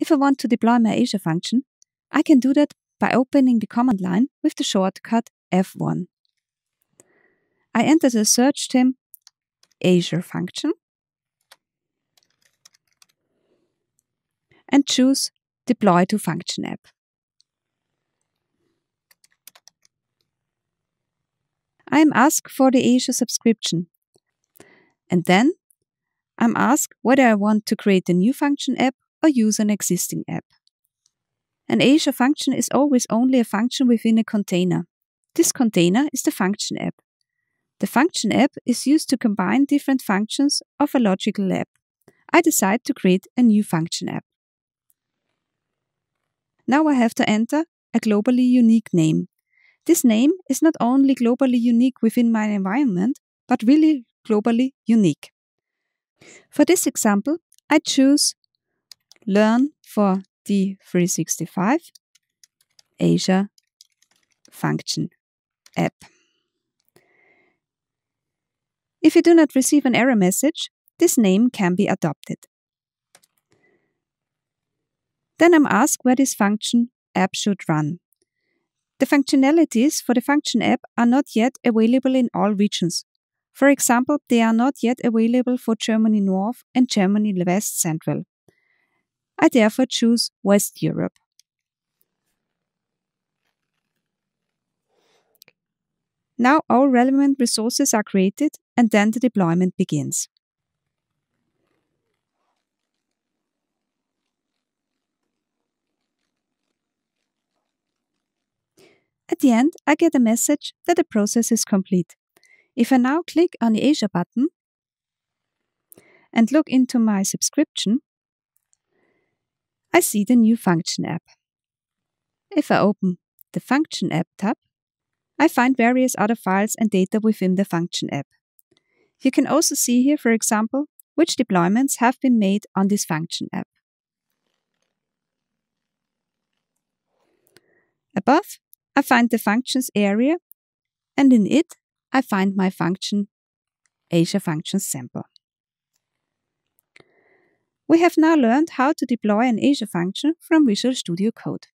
If I want to deploy my Azure function, I can do that by opening the command line with the shortcut F1. I enter the search term Azure function and choose Deploy to Function app. I am asked for the Azure subscription. And then I'm asked whether I want to create a new function app or use an existing app. An Azure function is always only a function within a container. This container is the function app. The function app is used to combine different functions of a logical app. I decide to create a new function app. Now I have to enter a globally unique name. This name is not only globally unique within my environment, but really globally unique. For this example, I choose Learn for D365 Azure Function app. If you do not receive an error message, this name can be adopted. Then I'm asked where this function app should run. The functionalities for the function app are not yet available in all regions. For example, they are not yet available for Germany North and Germany West Central. I therefore choose West Europe. Now all relevant resources are created and then the deployment begins. At the end, I get a message that the process is complete. If I now click on the Azure button and look into my subscription, I see the new Function app. If I open the Function app tab, I find various other files and data within the Function app. You can also see here, for example, which deployments have been made on this Function app. Above, I find the functions area, and in it, I find my function Azure Functions sample. We have now learned how to deploy an Azure function from Visual Studio Code.